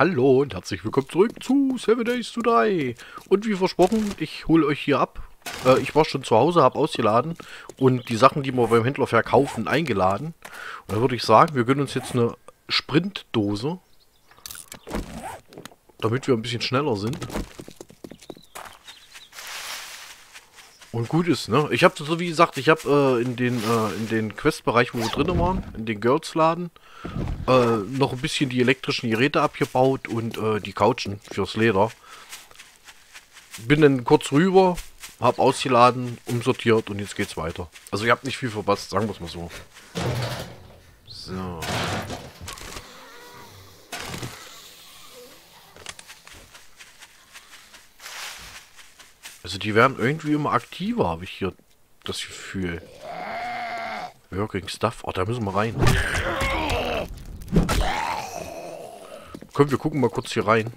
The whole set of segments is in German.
Hallo und herzlich willkommen zurück zu Seven Days to Die. Und wie versprochen, ich hole euch hier ab. Äh, ich war schon zu Hause, habe ausgeladen und die Sachen, die wir beim Händler verkaufen, eingeladen. Und da würde ich sagen, wir gönnen uns jetzt eine Sprintdose. Damit wir ein bisschen schneller sind. Und gut ist, ne? Ich habe so wie gesagt, ich habe äh, in den äh, in den Questbereich, wo wir drinnen waren, in den Girls-Laden, äh, noch ein bisschen die elektrischen Geräte abgebaut und äh, die Couchen fürs Leder. Bin dann kurz rüber, hab ausgeladen, umsortiert und jetzt geht's weiter. Also ihr habt nicht viel verpasst, sagen wir es mal so. So. Also die werden irgendwie immer aktiver, habe ich hier das Gefühl. Working Stuff. Oh, da müssen wir rein. Komm, wir gucken mal kurz hier rein.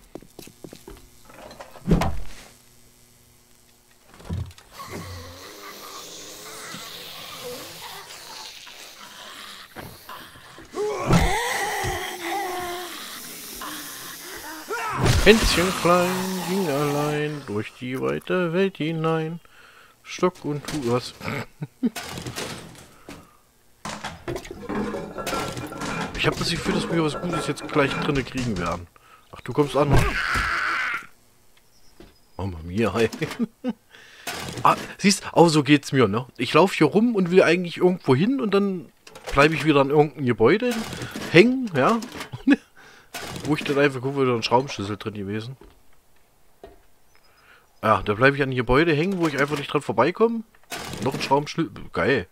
Hänschen klein ging allein durch die weite Welt hinein. Stock und tu was. ich habe das Gefühl, dass wir was Gutes jetzt gleich drinne kriegen werden. Ach, du kommst an. Mama mia, hi. ah, siehst, auch so geht's mir, ne? Ich laufe hier rum und will eigentlich irgendwo hin und dann bleibe ich wieder an irgendeinem Gebäude hängen, ja? Wo ich dann einfach gucke, da ein Schraubenschlüssel drin gewesen. Ja, da bleibe ich an Gebäude hängen, wo ich einfach nicht dran vorbeikomme. Noch ein Schraubenschlüssel. Geil.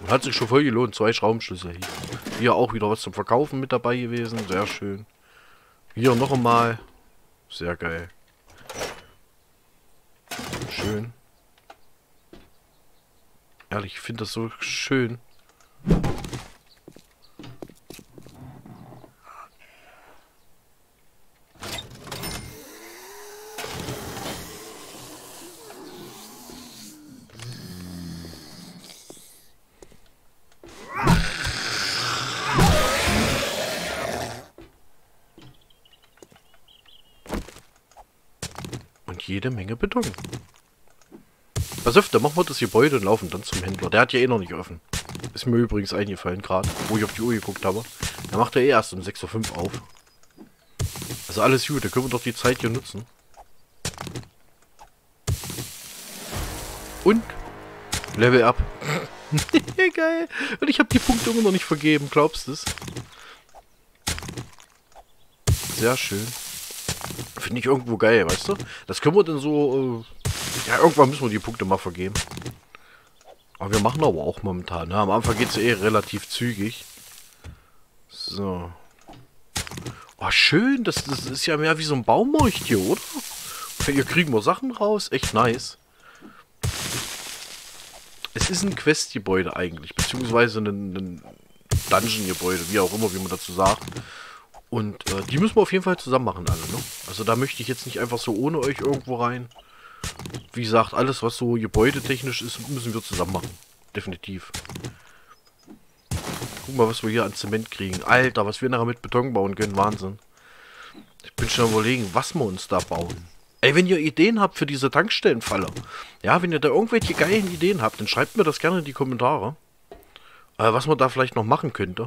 Und hat sich schon voll gelohnt. Zwei Schraubenschlüssel hier. Hier auch wieder was zum Verkaufen mit dabei gewesen. Sehr schön. Hier noch einmal. Sehr geil. Schön. Ehrlich, ich finde das so schön. Jede Menge Beton. Pass auf, dann machen wir das Gebäude und laufen dann zum Händler. Der hat ja eh noch nicht offen. Ist mir übrigens eingefallen gerade, wo ich auf die Uhr geguckt habe. Da macht er eh erst um 6.05 Uhr auf. Also alles gut, da können wir doch die Zeit hier nutzen. Und Level up. Geil. Und ich habe die Punkte immer noch nicht vergeben, glaubst du es? Sehr schön. Finde ich irgendwo geil, weißt du? Das können wir dann so... Äh, ja, irgendwann müssen wir die Punkte mal vergeben. Aber wir machen aber auch momentan. Ne? Am Anfang geht es eh relativ zügig. So. Oh, schön. Das, das ist ja mehr wie so ein Baumleucht hier, oder? Hier kriegen wir Sachen raus. Echt nice. Es ist ein Questgebäude eigentlich. Beziehungsweise ein, ein Dungeon-Gebäude. Wie auch immer, wie man dazu sagt. Und äh, die müssen wir auf jeden Fall zusammen machen, alle, ne? Also da möchte ich jetzt nicht einfach so ohne euch irgendwo rein. Wie gesagt, alles, was so gebäudetechnisch ist, müssen wir zusammen machen. Definitiv. Guck mal, was wir hier an Zement kriegen. Alter, was wir nachher mit Beton bauen können. Wahnsinn. Ich bin schon überlegen, was wir uns da bauen. Ey, wenn ihr Ideen habt für diese Tankstellenfalle, ja, wenn ihr da irgendwelche geilen Ideen habt, dann schreibt mir das gerne in die Kommentare. Äh, was man da vielleicht noch machen könnte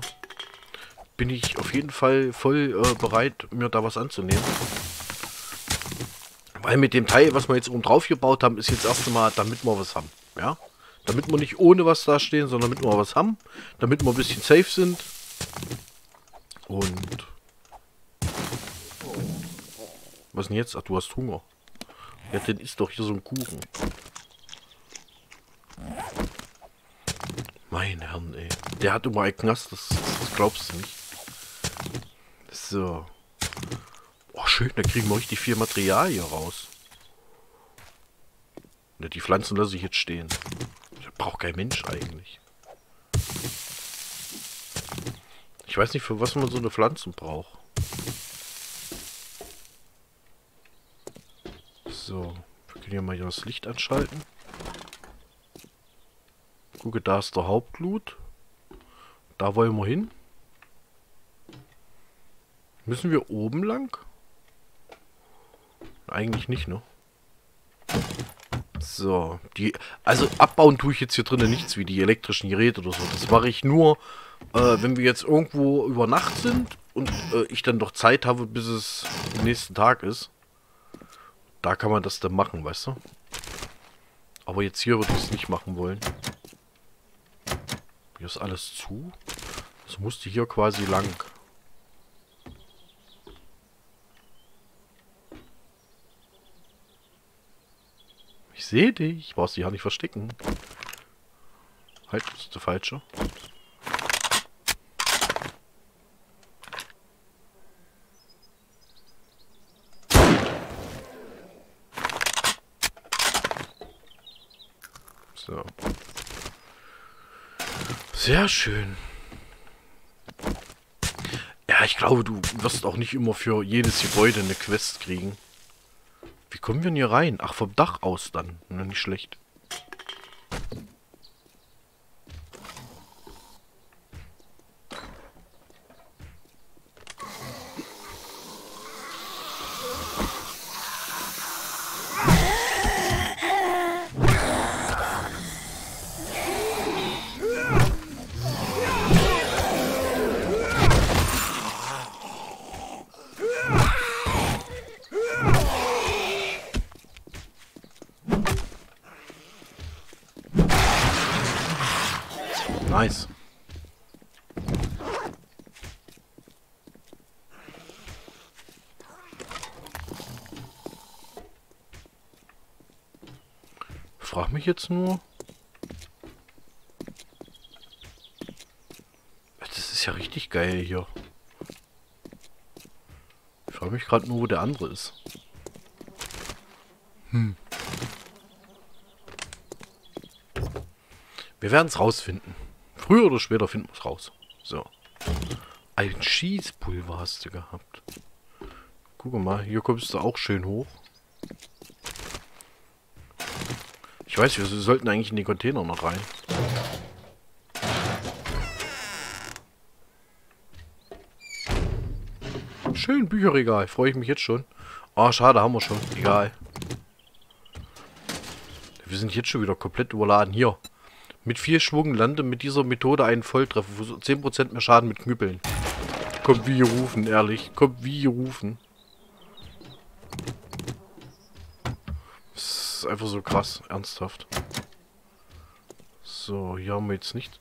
bin ich auf jeden Fall voll äh, bereit, mir da was anzunehmen. Weil mit dem Teil, was wir jetzt oben drauf gebaut haben, ist jetzt erst einmal, damit wir was haben. Ja? Damit wir nicht ohne was da stehen, sondern damit wir was haben. Damit wir ein bisschen safe sind. Und... Was denn jetzt? Ach, du hast Hunger. Ja, dann ist doch hier so ein Kuchen. Mein Herrn, ey. Der hat immer einen Knast, das, das glaubst du nicht. So. Oh, schön, da kriegen wir richtig viel Material hier raus. Ne, die Pflanzen lasse ich jetzt stehen. Das braucht kein Mensch eigentlich. Ich weiß nicht, für was man so eine Pflanzen braucht. So, wir können hier mal hier das Licht anschalten. Gucke, da ist der Hauptblut. Da wollen wir hin. Müssen wir oben lang? Eigentlich nicht, ne? So, die, also abbauen tue ich jetzt hier drinnen nichts wie die elektrischen Geräte oder so. Das mache ich nur, äh, wenn wir jetzt irgendwo über Nacht sind und äh, ich dann doch Zeit habe, bis es nächsten Tag ist. Da kann man das dann machen, weißt du? Aber jetzt hier würde ich es nicht machen wollen. Hier ist alles zu. Das musste hier quasi lang. Sehe dich. Brauchst dich ja nicht verstecken. Halt, das ist der falsche. So. Sehr schön. Ja, ich glaube, du wirst auch nicht immer für jedes Gebäude eine Quest kriegen. Wie kommen wir denn hier rein? Ach, vom Dach aus dann. Nicht schlecht. Nice. Frag mich jetzt nur. Das ist ja richtig geil hier. Ich frage mich gerade nur, wo der andere ist. Hm. Wir werden es rausfinden. Früher oder später finden wir es raus. So. Ein Schießpulver hast du gehabt. Guck mal, hier kommst du auch schön hoch. Weiß, wir sollten eigentlich in die Container noch rein. Schön Bücherregal, freue ich mich jetzt schon. Ah, oh, schade, haben wir schon. Egal. Wir sind jetzt schon wieder komplett überladen. Hier. Mit viel Schwung lande mit dieser Methode einen Volltreffer. 10% mehr Schaden mit Knüppeln. Kommt wie gerufen, ehrlich. Kommt wie gerufen. Das ist einfach so krass. Ernsthaft. So, hier haben wir jetzt nicht...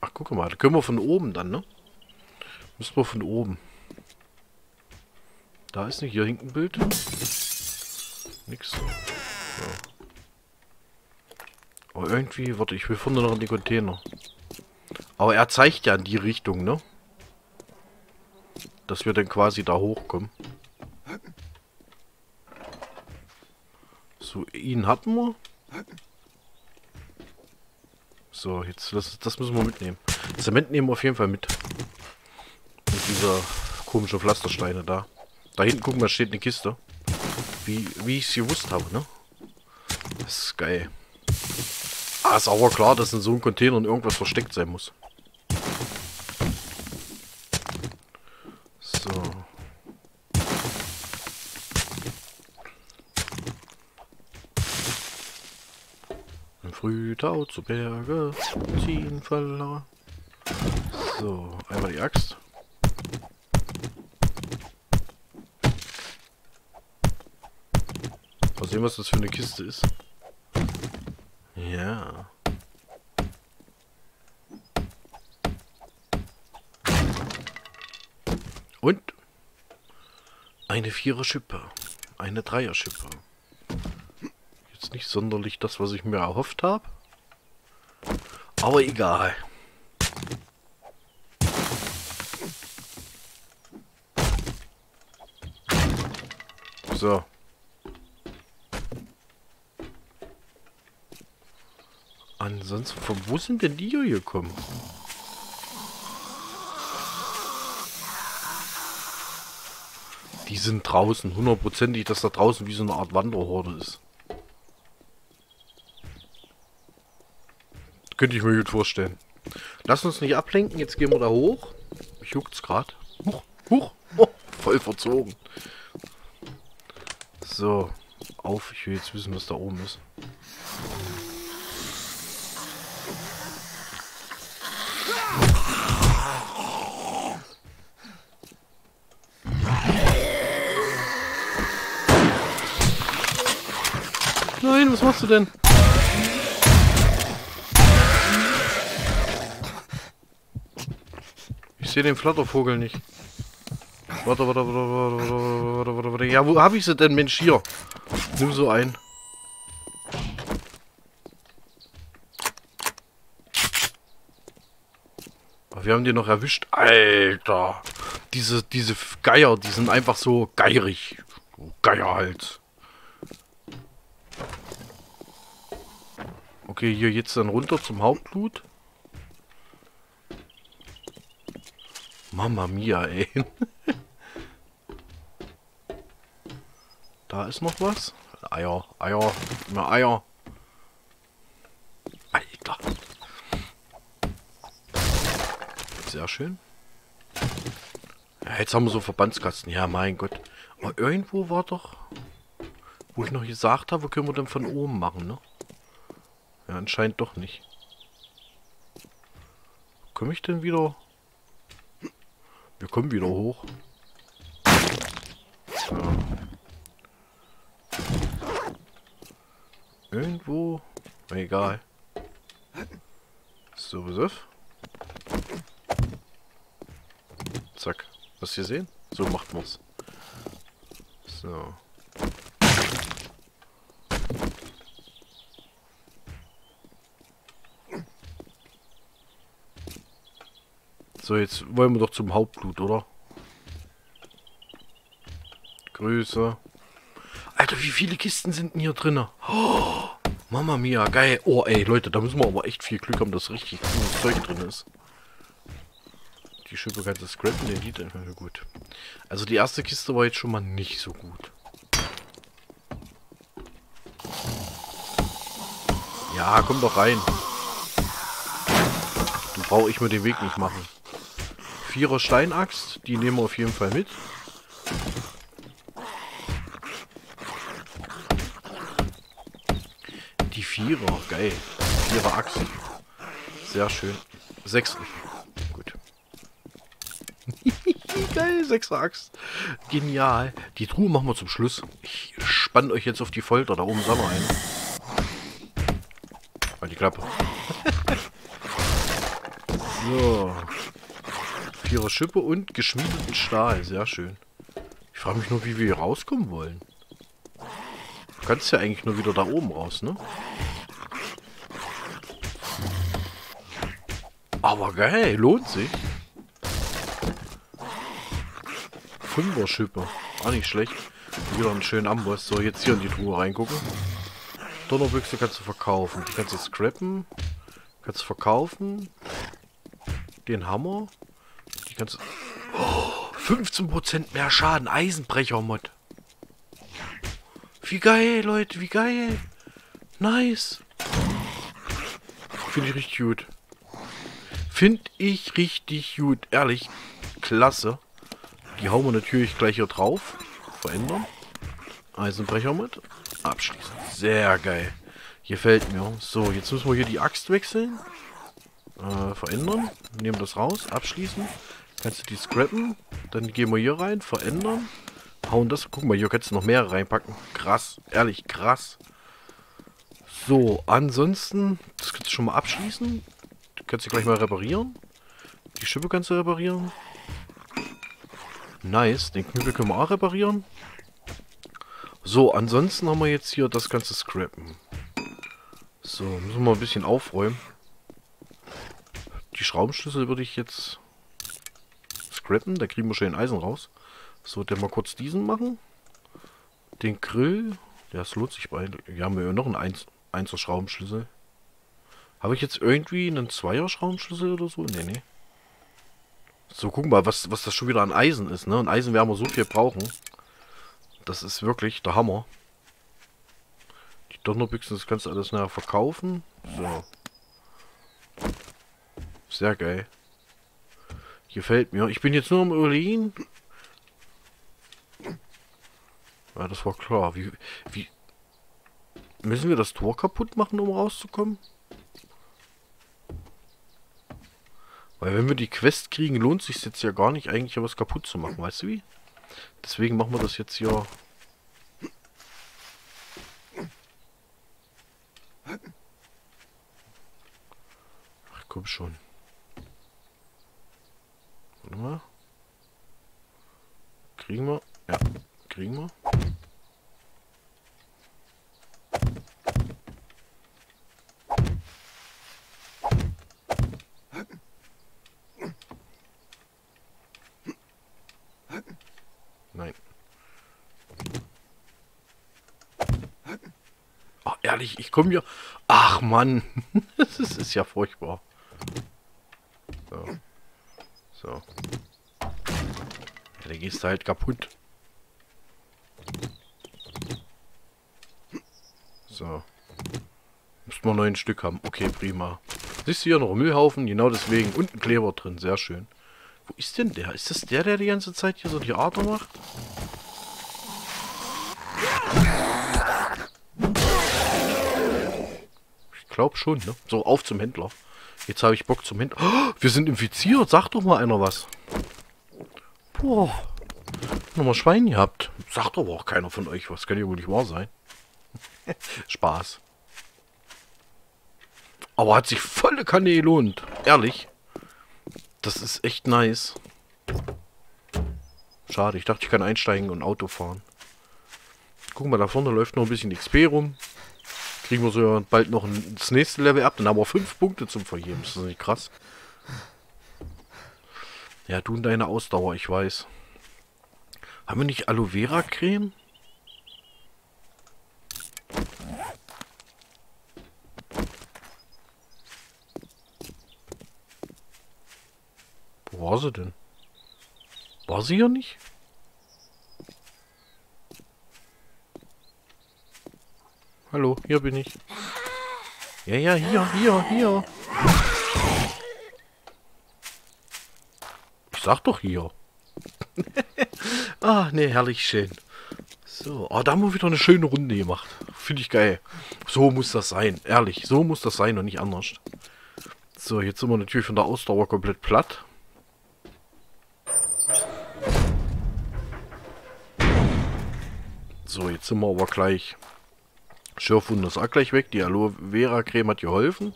Ach, guck mal. Da können wir von oben dann, ne? Müssen wir von oben. Da ist nicht. Hier hinten ein Bild. Nix. So. Aber irgendwie, warte, ich will vorne noch in die Container. Aber er zeigt ja in die Richtung, ne? Dass wir dann quasi da hochkommen. Ihn hatten wir. So, jetzt, das, das müssen wir mitnehmen. Zement nehmen wir auf jeden Fall mit. Mit dieser komischen Pflastersteine da. Da hinten, gucken wir, steht eine Kiste. Wie, wie ich es gewusst habe, ne? Das ist geil. Ah, ist aber klar, dass in so einem Container irgendwas versteckt sein muss. So. Frühtau zu Berge, ziehen Faller. So, einmal die Axt. Mal sehen, was das für eine Kiste ist. Ja. Und eine Vierer-Schippe. Eine Dreier-Schippe. Jetzt nicht sonderlich das, was ich mir erhofft habe. Aber egal. So. Ansonsten, von wo sind denn die hier gekommen? Die sind draußen. Hundertprozentig, dass da draußen wie so eine Art Wanderhorde ist. Könnte ich mir gut vorstellen. Lass uns nicht ablenken. Jetzt gehen wir da hoch. Ich juckt's gerade. Huch, huch. Oh, voll verzogen. So, auf. Ich will jetzt wissen, was da oben ist. Nein, was machst du denn? Sehe den Flattervogel nicht. Warte, warte, warte, warte, warte, warte, warte. Ja, wo habe ich sie denn, Mensch? Hier. Nimm so ein. Wir haben die noch erwischt. Alter. Diese, diese Geier, die sind einfach so geierig. Geier halt. Okay, hier jetzt dann runter zum Hauptblut. Mama mia, ey. da ist noch was. Eier, Eier, immer Eier. Alter. Sehr schön. Ja, jetzt haben wir so Verbandskasten. Ja, mein Gott. Aber irgendwo war doch... Wo ich noch gesagt habe, können wir dann von oben machen, ne? Ja, anscheinend doch nicht. Komme ich denn wieder... Wir kommen wieder hoch. So. Irgendwo... Egal. So, pass Zack. Was ihr sehen? So macht man's. So. So, jetzt wollen wir doch zum Hauptblut, oder? Grüße. Alter, wie viele Kisten sind denn hier drin? Oh, Mama mia, geil. Oh, ey, Leute, da müssen wir aber echt viel Glück haben, dass richtig cooles Zeug drin ist. Die Schippe kannst du scrappen, den Lied einfach gut. Also die erste Kiste war jetzt schon mal nicht so gut. Ja, komm doch rein. Dann brauche ich mir den Weg nicht machen. Vierer Steinaxt, die nehmen wir auf jeden Fall mit. Die Vierer, geil. Vierer Axt. Sehr schön. Sechs. Gut. geil, Sechser Axt. Genial. Die Truhe machen wir zum Schluss. Ich spann euch jetzt auf die Folter. Da oben sind wir eine. Halt die Klappe. so. Vierer Schippe und geschmiedeten Stahl. Sehr schön. Ich frage mich nur, wie wir hier rauskommen wollen. Du kannst ja eigentlich nur wieder da oben raus, ne? Aber geil, lohnt sich. Fünfer Schippe. Auch nicht schlecht. Wieder einen schönen Amboss. So, jetzt hier in die Truhe reingucken. Donnerbüchse kannst du verkaufen. Die kannst du scrappen. Kannst du verkaufen. Den Hammer. Die ganze... Oh, 15% mehr Schaden. Eisenbrecher-Mod. Wie geil, Leute. Wie geil. Nice. Finde ich richtig gut. Finde ich richtig gut. Ehrlich. Klasse. Die hauen wir natürlich gleich hier drauf. Verändern. Eisenbrecher mit. Abschließen. Sehr geil. Gefällt mir. So, jetzt müssen wir hier die Axt wechseln. Äh, verändern. Nehmen das raus. Abschließen. Kannst du die scrappen. Dann gehen wir hier rein, verändern. Hauen das. Guck mal, hier kannst du noch mehr reinpacken. Krass. Ehrlich, krass. So, ansonsten, das kannst du schon mal abschließen. Du kannst du gleich mal reparieren. Die Schippe kannst du reparieren. Nice. Den Knüppel können wir auch reparieren. So, ansonsten haben wir jetzt hier das ganze Scrappen. So, müssen wir ein bisschen aufräumen. Die Schraubenschlüssel würde ich jetzt scrappen. Da kriegen wir schön Eisen raus. So, dann mal kurz diesen machen. Den Grill. Ja, es lohnt sich bei. Hier haben wir ja noch einen 1 Einser Schraubenschlüssel. Habe ich jetzt irgendwie einen Zweier Schraubenschlüssel oder so? Nee, nee. So, wir mal, was, was das schon wieder an Eisen ist, ne? Und Eisen werden wir so viel brauchen. Das ist wirklich der Hammer. Die Donnerbüchsen, das kannst du alles nachher verkaufen. So. Sehr geil. Gefällt mir. Ich bin jetzt nur am überlegen. Ja, das war klar. Wie, wie... Müssen wir das Tor kaputt machen, um rauszukommen? Weil wenn wir die Quest kriegen, lohnt sich jetzt ja gar nicht, eigentlich was kaputt zu machen. Weißt du wie? Deswegen machen wir das jetzt hier... Ach, komm schon. Warte mal. Kriegen wir? Ja, kriegen wir. Nein. Ach, ehrlich, ich komme hier... Ach, Mann. das ist ja furchtbar. So. So. Ja, der gehst halt kaputt. So. Müssen wir neun Stück haben. Okay, prima. Siehst du hier noch Müllhaufen? Genau deswegen. Und ein Kleber drin. Sehr schön. Wo ist denn der? Ist das der, der die ganze Zeit hier so die Ader macht? Ich glaube schon, ne? So, auf zum Händler. Jetzt habe ich Bock zum Händler. Oh, wir sind infiziert. Sag doch mal einer was. Boah. Nochmal Schwein gehabt. Sagt aber auch keiner von euch was. Kann ja wohl nicht wahr sein. Spaß. Aber hat sich volle Kanne gelohnt. Ehrlich. Das ist echt nice. Schade, ich dachte, ich kann einsteigen und Auto fahren. Guck mal, da vorne läuft noch ein bisschen XP rum. Kriegen wir so bald noch ein, das nächste Level ab. Dann haben wir fünf Punkte zum Vergeben. Ist nicht krass? Ja, du und deine Ausdauer, ich weiß. Haben wir nicht Aloe Vera Creme? Wo war sie denn? War sie ja nicht? Hallo, hier bin ich. Ja, ja, hier, hier, hier. Sag doch hier. ah, ne, herrlich schön. So, oh, da haben wir wieder eine schöne Runde gemacht. Finde ich geil. So muss das sein, ehrlich. So muss das sein und nicht anders. So, jetzt sind wir natürlich von der Ausdauer komplett platt. So, jetzt sind wir aber gleich. Schürfwunde ist auch gleich weg. Die Aloe Vera Creme hat geholfen.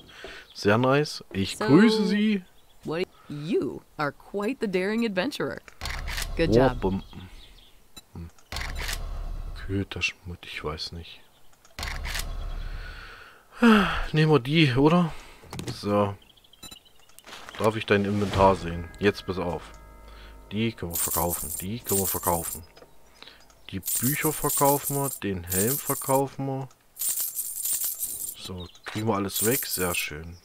Sehr nice. Ich so, grüße Sie. You are quite the daring adventurer. Good job. Bomben. Hm. Köterschmut, ich weiß nicht. Nehmen wir die, oder? So. Darf ich dein Inventar sehen? Jetzt bis auf. Die können wir verkaufen. Die können wir verkaufen. Die Bücher verkaufen wir. Den Helm verkaufen wir. So, kriegen wir alles weg. Sehr schön.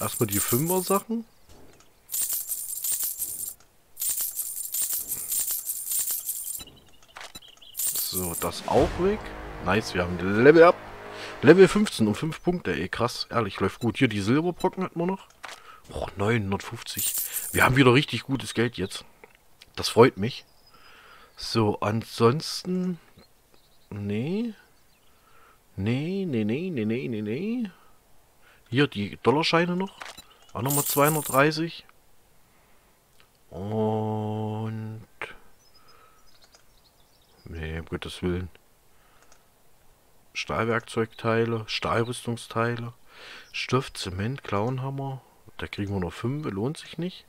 Erstmal die Fünfer-Sachen. So, das auch weg. Nice, wir haben Level up. Level 15 um 5 Punkte, ey, krass. Ehrlich, läuft gut. Hier die Silberbrocken hatten wir noch. Oh, 950. Wir haben wieder richtig gutes Geld jetzt. Das freut mich. So, ansonsten... Nee. Nee, nee, nee, nee, nee, nee, nee. Hier die Dollarscheine noch. Auch nochmal 230. Und... Nee, um Gottes Willen. Stahlwerkzeugteile, Stahlrüstungsteile, Stoff, Zement, Clownhammer. Da kriegen wir noch 5, lohnt sich nicht.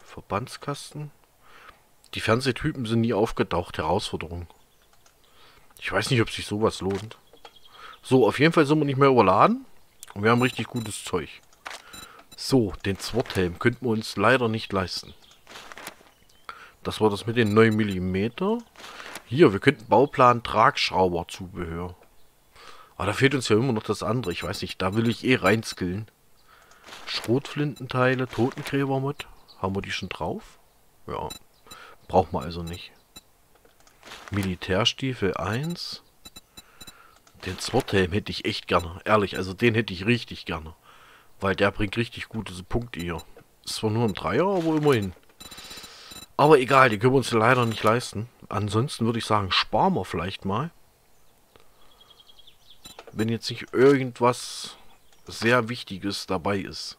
Verbandskasten. Die Fernsehtypen sind nie aufgetaucht. Herausforderung. Ich weiß nicht, ob sich sowas lohnt. So, auf jeden Fall sind wir nicht mehr überladen. Und wir haben richtig gutes Zeug. So, den Zwarthelm könnten wir uns leider nicht leisten. Das war das mit den 9 mm. Hier, wir könnten Bauplan Tragschrauber Zubehör. Aber da fehlt uns ja immer noch das andere. Ich weiß nicht, da will ich eh reinskillen. Schrotflintenteile, Totengräbermod. Haben wir die schon drauf? Ja. Braucht man also nicht. Militärstiefel 1. Den Swordhelm hätte ich echt gerne. Ehrlich, also den hätte ich richtig gerne. Weil der bringt richtig gute Punkte hier. Ist zwar nur ein Dreier, aber immerhin. Aber egal, die können wir uns leider nicht leisten. Ansonsten würde ich sagen, sparen wir vielleicht mal. Wenn jetzt nicht irgendwas sehr Wichtiges dabei ist.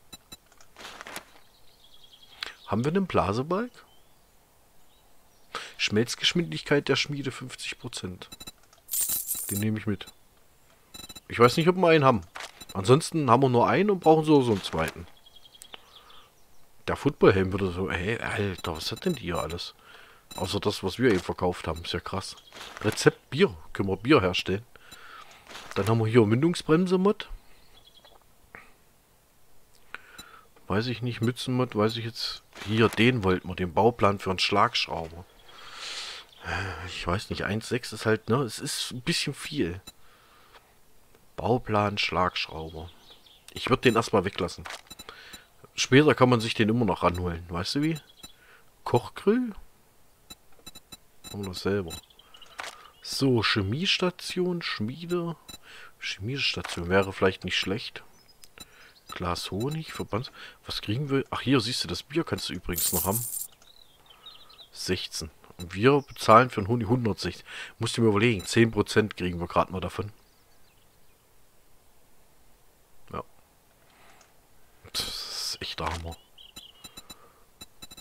Haben wir einen Blasebalg? Schmelzgeschwindigkeit der Schmiede 50%. Den nehme ich mit. Ich weiß nicht, ob wir einen haben. Ansonsten haben wir nur einen und brauchen so, einen zweiten. Der Footballhelm würde so... Hey, Alter, was hat denn die hier alles? Außer das, was wir eben verkauft haben. Ist ja krass. Rezept Bier. Können wir Bier herstellen. Dann haben wir hier Mündungsbremse-Mod. Weiß ich nicht, Mützenmod, weiß ich jetzt. Hier, den wollten wir, den Bauplan für einen Schlagschrauber. Ich weiß nicht, 1,6 ist halt, ne, es ist ein bisschen viel. Bauplan, Schlagschrauber. Ich würde den erstmal weglassen. Später kann man sich den immer noch ranholen. Weißt du wie? Kochgrill? Haben wir das selber. So, Chemiestation, Schmiede. Chemiestation wäre vielleicht nicht schlecht. Glas Honig, Verband. Was kriegen wir? Ach, hier siehst du, das Bier kannst du übrigens noch haben. 16. Und wir bezahlen für einen Honig 160. Musst du mir überlegen, 10% kriegen wir gerade mal davon. Ja. Das ist echt der Hammer.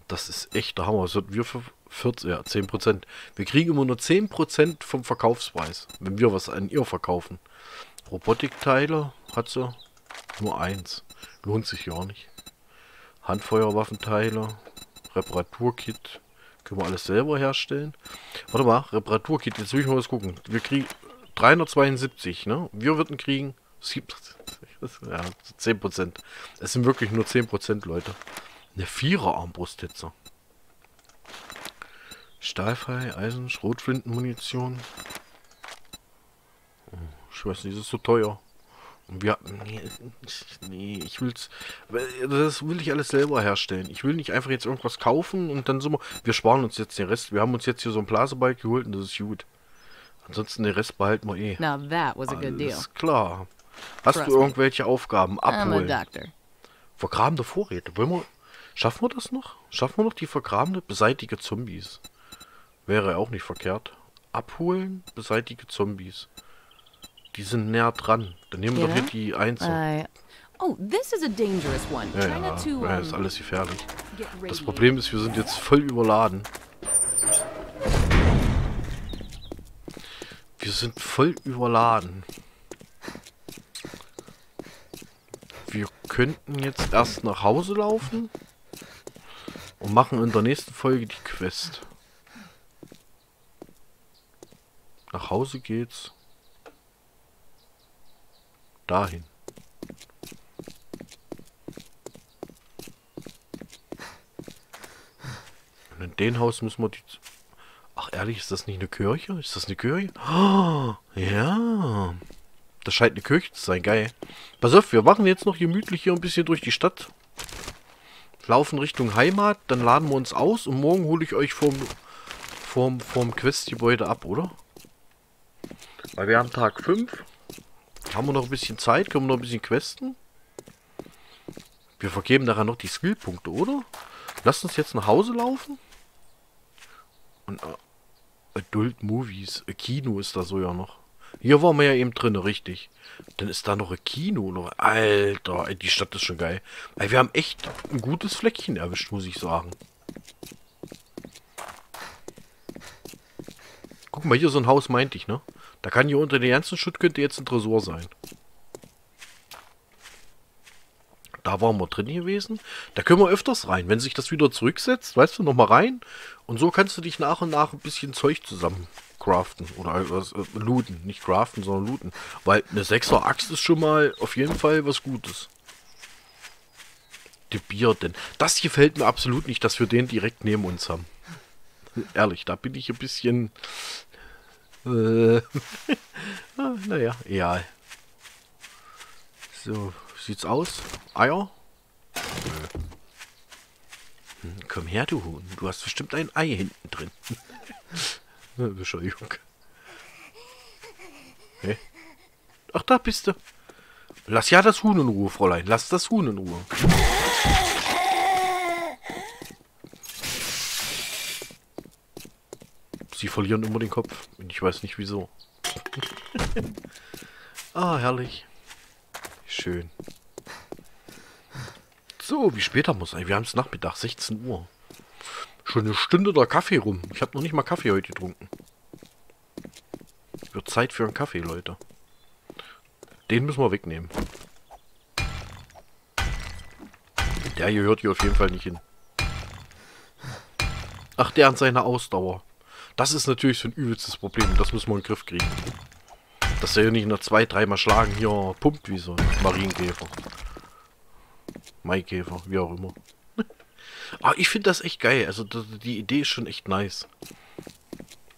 Das ist echt der Hammer. Das wir für 14, ja, 10%. Wir kriegen immer nur 10% vom Verkaufspreis, wenn wir was an ihr verkaufen. Robotikteile hat sie nur eins. Lohnt sich ja nicht. Handfeuerwaffenteile, Reparaturkit. Können wir alles selber herstellen. Warte mal, Reparaturkit, jetzt will ich mal was gucken. Wir kriegen 372, ne? Wir würden kriegen 70, ja, 10%. Es sind wirklich nur 10%, Leute. Eine Vierer-Armbrusthitze. Stahlfrei, Eisen, Schrotflintenmunition. Oh, ich weiß nicht, das ist so teuer. Und wir, nee, nee, ich will's, das will ich alles selber herstellen. Ich will nicht einfach jetzt irgendwas kaufen und dann sind wir, wir sparen uns jetzt den Rest. Wir haben uns jetzt hier so ein Blasebalg geholt und das ist gut. Ansonsten den Rest behalten wir eh. Now that was a good deal. Alles klar. Hast Trust du irgendwelche Aufgaben? I'm a Abholen. doctor. Vergrabene Vorräte. Wollen wir, schaffen wir das noch? Schaffen wir noch die vergrabene? Beseitige Zombies. Wäre auch nicht verkehrt. Abholen, beseitige Zombies. Die sind näher dran. Dann nehmen wir doch hier Ja? die Einzel. Oh, this is a dangerous one. Ja, ja, to. ja, Um, ist alles gefährlich. Das. Problem ist, wir sind jetzt voll überladen. Wir sind voll überladen. Wir könnten jetzt erst nach Hause laufen und machen in der nächsten Folge die Quest. Nach Hause geht's. Dahin. Und in den Haus müssen wir die... Ach ehrlich, ist das nicht eine Kirche? Ist das eine Kirche? Oh, ja. Das scheint eine Kirche zu sein, geil. Pass auf, wir machen jetzt noch gemütlich hier ein bisschen durch die Stadt. Laufen Richtung Heimat, dann laden wir uns aus und morgen hole ich euch vom, vom, vom Questgebäude ab, oder? Weil wir haben Tag 5. Haben wir noch ein bisschen Zeit? Können wir noch ein bisschen questen? Wir vergeben daran noch die Skillpunkte, oder? Lasst uns jetzt nach Hause laufen. Und äh, Adult Movies. Äh, Kino ist da so ja noch. Hier waren wir ja eben drin, richtig. Dann ist da noch ein Kino. Noch. Alter, ey, die Stadt ist schon geil. Ey, wir haben echt ein gutes Fleckchen erwischt, muss ich sagen. Guck mal, hier so ein Haus meinte ich, ne? Da kann hier unter den ganzen Schutt könnte jetzt ein Tresor sein. Da waren wir drin gewesen. Da können wir öfters rein. Wenn sich das wieder zurücksetzt, weißt du, nochmal rein. Und so kannst du dich nach und nach ein bisschen Zeug zusammen craften. Oder was, äh, looten. Nicht craften, sondern looten. Weil eine 6er Axt ist schon mal auf jeden Fall was Gutes. Die Bier denn. Das gefällt mir absolut nicht, dass wir den direkt neben uns haben. Ehrlich, da bin ich ein bisschen... Äh, ah, naja, egal. So, sieht's aus? Eier? Hm, Komm her, du Huhn. Du hast bestimmt ein Ei hinten drin. Entschuldigung. Hä? Ach, da bist du. Lass ja das Huhn in Ruhe, Fräulein. Lass das Huhn in Ruhe. Sie verlieren immer den Kopf. Und ich weiß nicht wieso. ah, herrlich. Schön. So, wie spät haben wir es eigentlich? Wir haben es Nachmittag, 16 Uhr. Schon eine Stunde der Kaffee rum. Ich habe noch nicht mal Kaffee heute getrunken. Wird Zeit für einen Kaffee, Leute. Den müssen wir wegnehmen. Der hier hört hier auf jeden Fall nicht hin. Ach, der an seiner Ausdauer. Das ist natürlich so ein übelstes Problem. Das müssen wir in den Griff kriegen. Dass er hier nicht nach zwei, dreimal schlagen hier pumpt wie so ein Marienkäfer. Maikäfer, wie auch immer. Aber ich finde das echt geil. Also die Idee ist schon echt nice.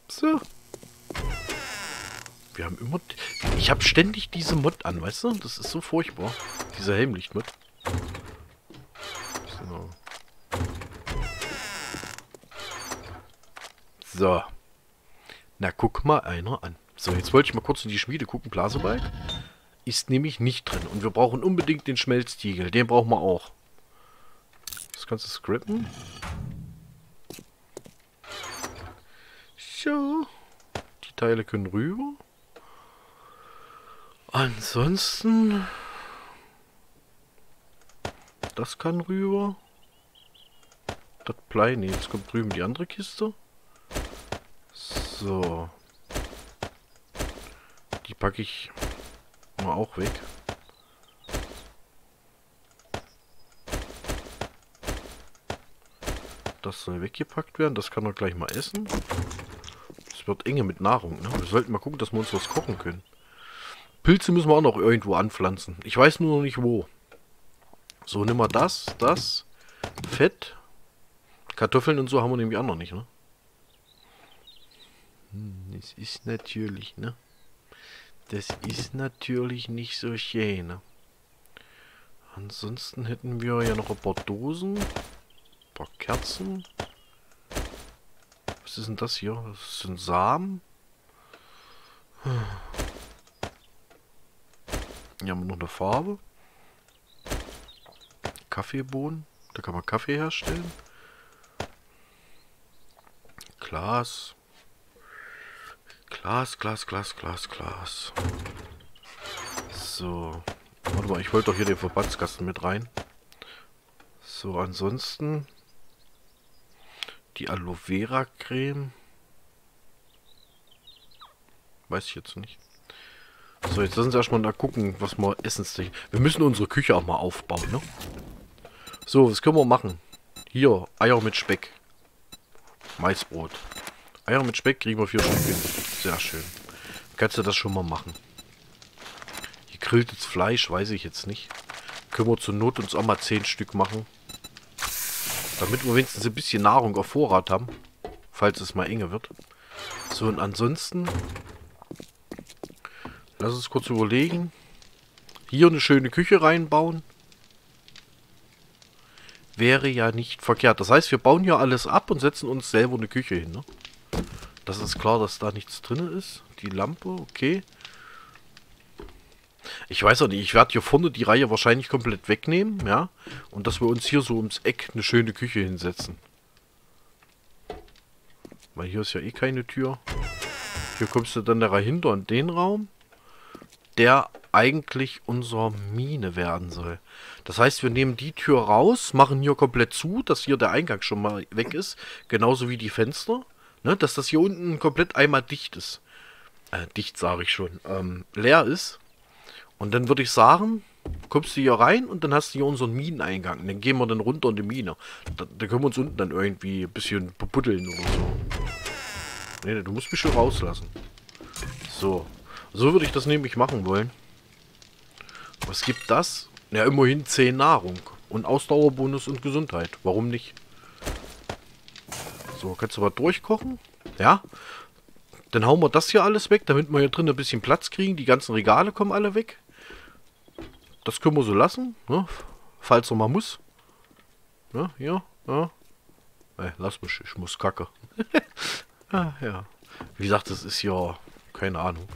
So. Wir haben immer... Ich habe ständig diese Mod an, weißt du? Das ist so furchtbar. Diese Helmlicht-Mod. So. So. Na, guck mal einer an. So, jetzt wollte ich mal kurz in die Schmiede gucken. Blasebalg ist nämlich nicht drin. Und wir brauchen unbedingt den Schmelztiegel. Den brauchen wir auch. Kannst du scripten. So. Die Teile können rüber. Ansonsten... Das kann rüber. Das Blei, nee, jetzt kommt drüben die andere Kiste. So. Die packe ich mal auch weg. Das soll weggepackt werden. Das kann er gleich mal essen. Es wird enge mit Nahrung. Ne? Wir sollten mal gucken, dass wir uns was kochen können. Pilze müssen wir auch noch irgendwo anpflanzen. Ich weiß nur noch nicht wo. So, nimm mal das, das, Fett. Kartoffeln und so haben wir nämlich auch noch nicht, ne? Hm, das ist natürlich, ne? Das ist natürlich nicht so schön, ne? Ansonsten hätten wir ja noch ein paar Dosen. Paar Kerzen. Was ist denn das hier? Das sind Samen. Hier haben wir noch eine Farbe. Kaffeebohnen. Da kann man Kaffee herstellen. Glas. Glas, Glas, Glas, Glas, Glas. So. Warte mal, ich wollte doch hier den Verbandskasten mit rein. So, ansonsten die Aloe Vera Creme. Weiß ich jetzt nicht. So, jetzt lassen Sie erstmal da gucken, was wir essen. Wir müssen unsere Küche auch mal aufbauen, ne? So, was können wir machen? Hier, Eier mit Speck. Maisbrot. Eier mit Speck kriegen wir vier Stück hin. Sehr schön. Kannst du das schon mal machen. Gegrilltes Fleisch, weiß ich jetzt nicht. Können wir zur Not uns auch mal zehn Stück machen. Damit wir wenigstens ein bisschen Nahrung auf Vorrat haben. Falls es mal enge wird. So, und ansonsten... Lass uns kurz überlegen. Hier eine schöne Küche reinbauen wäre ja nicht verkehrt. Das heißt, wir bauen hier alles ab und setzen uns selber eine Küche hin. Ne? Das ist klar, dass da nichts drin ist. Die Lampe, okay. Ich weiß auch nicht, ich werde hier vorne die Reihe wahrscheinlich komplett wegnehmen, ja. Und dass wir uns hier so ums Eck eine schöne Küche hinsetzen. Weil hier ist ja eh keine Tür. Hier kommst du dann dahinter in den Raum. Der eigentlich unsere Mine werden soll. Das heißt, wir nehmen die Tür raus, machen hier komplett zu, dass hier der Eingang schon mal weg ist. Genauso wie die Fenster. Ne, dass das hier unten komplett einmal dicht ist. Äh, dicht sage ich schon. Ähm, leer ist. Und dann würde ich sagen, kommst du hier rein und dann hast du hier unseren Mineneingang. Und dann gehen wir dann runter in die Mine. Da, da können wir uns unten dann irgendwie ein bisschen bebuddeln oder so. Ne, du musst mich schon rauslassen. So. So würde ich das nämlich machen wollen. Was gibt das? Ja, immerhin 10 Nahrung. Und Ausdauerbonus und Gesundheit. Warum nicht? So, kannst du mal durchkochen? Ja. Dann hauen wir das hier alles weg, damit wir hier drin ein bisschen Platz kriegen. Die ganzen Regale kommen alle weg. Das können wir so lassen, ne? Falls er mal muss. Ne, hier, ja. Ey, lass mich, ich muss kacke. ah, ja. Wie gesagt, das ist ja keine Ahnung.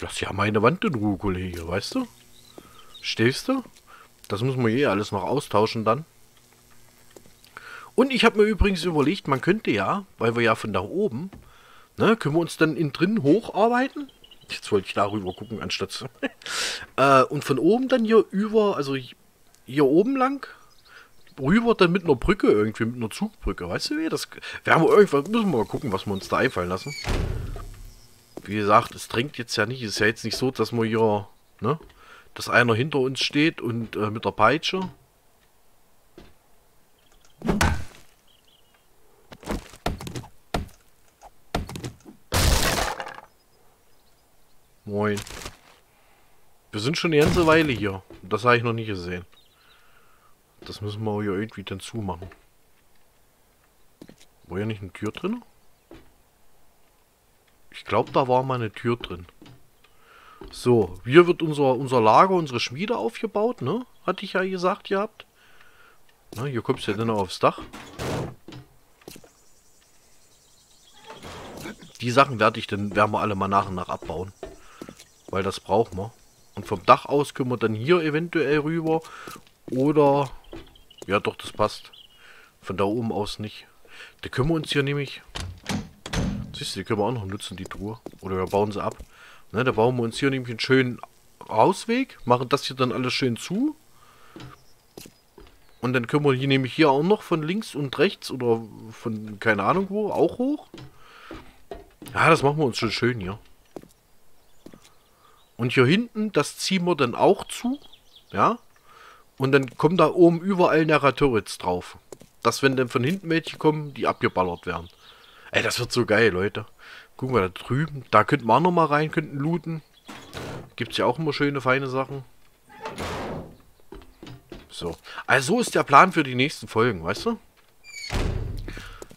Lass ja meine Wand in Ruhe, Kollege, weißt du? Stehst du? Das muss man eh alles noch austauschen dann. Und ich habe mir übrigens überlegt, man könnte ja, weil wir ja von da oben, ne, können wir uns dann in drin hocharbeiten. Jetzt wollte ich darüber gucken, anstatt. äh, und von oben dann hier über, also hier oben lang, rüber dann mit einer Brücke irgendwie, mit einer Zugbrücke. Weißt du wie? Das wir irgendwas, müssen wir mal gucken, was wir uns da einfallen lassen. Wie gesagt, es drängt jetzt ja nicht. Es ist ja jetzt nicht so, dass wir hier, ne, dass einer hinter uns steht und äh, mit der Peitsche. Moin. Wir sind schon eine ganze Weile hier. Das habe ich noch nie gesehen. Das müssen wir hier irgendwie dann zumachen. War ja nicht eine Tür drin? Ich glaube, da war mal eine Tür drin. So, hier wird unser, unser Lager, unsere Schmiede aufgebaut, ne? Hatte ich ja gesagt gehabt. Na, hier kommst du ja dann aufs Dach. Die Sachen werde ich dann, werden wir alle mal nach und nach abbauen. Weil das brauchen wir. Und vom Dach aus können wir dann hier eventuell rüber. Oder, ja doch, das passt. Von da oben aus nicht. Da können wir uns hier nämlich, siehst du, die können wir auch noch nutzen, die Truhe. Oder wir bauen sie ab. Ne, da bauen wir uns hier nämlich einen schönen Rausweg, machen das hier dann alles schön zu. Und dann können wir hier nämlich hier auch noch von links und rechts oder von keine Ahnung wo auch hoch. Ja, das machen wir uns schon schön hier. Und hier hinten, das ziehen wir dann auch zu. Ja. Und dann kommen da oben überall Narratorits drauf. Dass wenn dann von hinten Mädchen kommen, die abgeballert werden. Ey, das wird so geil, Leute. Gucken wir da drüben. Da könnten wir auch noch mal rein, könnten looten. Gibt es ja auch immer schöne, feine Sachen. So. Also so ist der Plan für die nächsten Folgen, weißt du?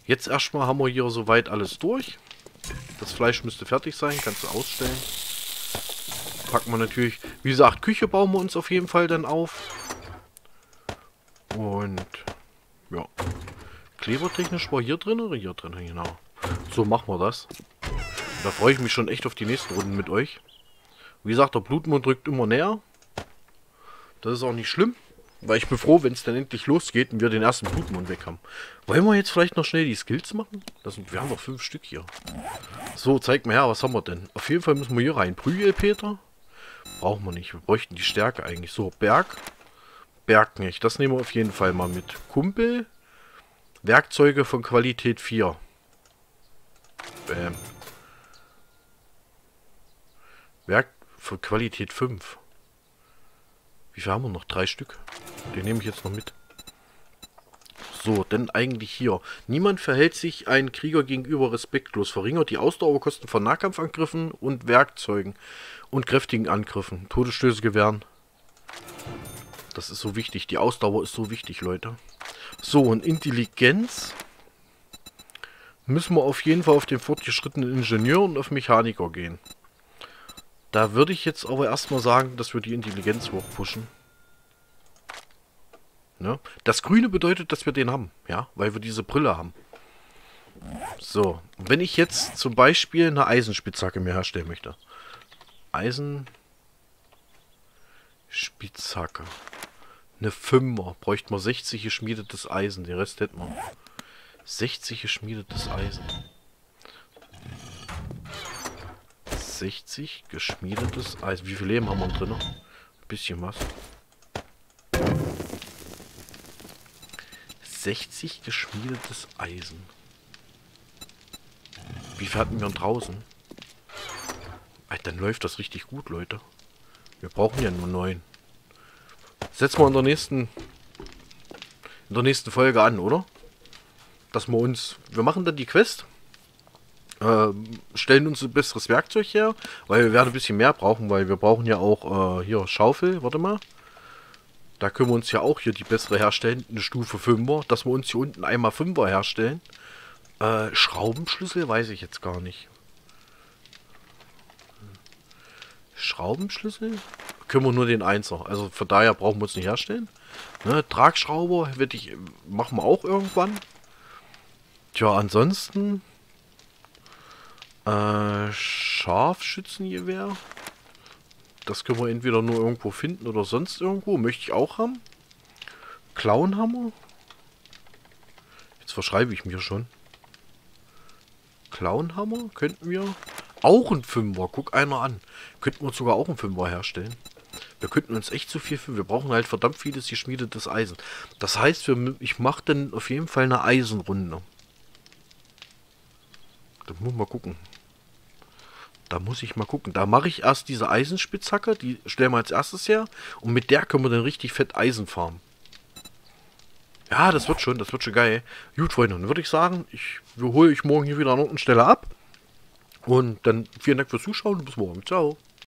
Jetzt erstmal haben wir hier soweit alles durch. Das Fleisch müsste fertig sein. Kannst du ausstellen. Packen wir natürlich... Wie gesagt, Küche bauen wir uns auf jeden Fall dann auf. Und... Ja. Klebertechnisch war hier drin oder hier drin? Genau. So machen wir das. Da freue ich mich schon echt auf die nächsten Runden mit euch. Wie gesagt, der Blutmond drückt immer näher. Das ist auch nicht schlimm. Weil ich bin froh, wenn es dann endlich losgeht und wir den ersten Blutmond weg haben. Wollen wir jetzt vielleicht noch schnell die Skills machen? Das sind, wir haben noch fünf Stück hier. So, zeig mir her, was haben wir denn? Auf jeden Fall müssen wir hier rein. Prügelpeter. Brauchen wir nicht. Wir bräuchten die Stärke eigentlich. So, Berg. Bergknecht. Das nehmen wir auf jeden Fall mal mit. Kumpel. Werkzeuge von Qualität 4. Bäm. Werk für Qualität 5. Wie viel haben wir noch? Drei Stück. Den nehme ich jetzt noch mit. So, denn eigentlich hier. Niemand verhält sich einem Krieger gegenüber respektlos. Verringert die Ausdauerkosten von Nahkampfangriffen und Werkzeugen und kräftigen Angriffen. Todesstöße gewähren. Das ist so wichtig. Die Ausdauer ist so wichtig, Leute. So, und Intelligenz müssen wir auf jeden Fall auf den fortgeschrittenen Ingenieur und auf Mechaniker gehen. Da würde ich jetzt aber erstmal sagen, dass wir die Intelligenz hochpushen. Ne? Das Grüne bedeutet, dass wir den haben, ja, weil wir diese Brille haben. So, wenn ich jetzt zum Beispiel eine Eisenspitzhacke mir herstellen möchte. Eisenspitzhacke. Eine Fünfer. Bräuchte man 60 geschmiedetes Eisen. Den Rest hätten wir. 60 geschmiedetes Eisen. 60 geschmiedetes Eisen. Wie viel Leben haben wir drin? Ein bisschen was. 60 geschmiedetes Eisen. Wie viel hatten wir draußen? Dann läuft das richtig gut, Leute. Wir brauchen ja nur neun. Setzen wir in der nächsten in der nächsten Folge an, oder? Dass wir uns... Wir machen dann die Quest. Äh, stellen uns ein besseres Werkzeug her, weil wir werden ein bisschen mehr brauchen, weil wir brauchen ja auch äh, hier Schaufel, warte mal. Da können wir uns ja auch hier die bessere herstellen, eine Stufe 5er, dass wir uns hier unten einmal 5er herstellen. Äh, Schraubenschlüssel weiß ich jetzt gar nicht. Schraubenschlüssel? Können wir nur den Einser. Also von daher brauchen wir uns nicht herstellen. Ne, Tragschrauber ich, machen wir auch irgendwann. Tja, ansonsten äh, Scharfschützengewehr. Das können wir entweder nur irgendwo finden oder sonst irgendwo. Möchte ich auch haben. Clownhammer. Jetzt verschreibe ich mir schon. Clownhammer könnten wir. Auch ein Fünfer. Guck einer an. Könnten wir uns sogar auch einen Fünfer herstellen. Wir könnten uns echt zu viel für. Wir brauchen halt verdammt vieles geschmiedetes Eisen. Das heißt, wir, ich mache dann auf jeden Fall eine Eisenrunde. Da muss mal gucken. Da muss ich mal gucken. Da mache ich erst diese Eisenspitzhacke. Die stellen wir als erstes her. Und mit der können wir dann richtig fett Eisen farmen. Ja, das wird schon. Das wird schon geil. Gut, Freunde. Dann würde ich sagen, ich hole ich morgen hier wieder an Stelle ab. Und dann vielen Dank fürs Zuschauen und bis morgen. Ciao.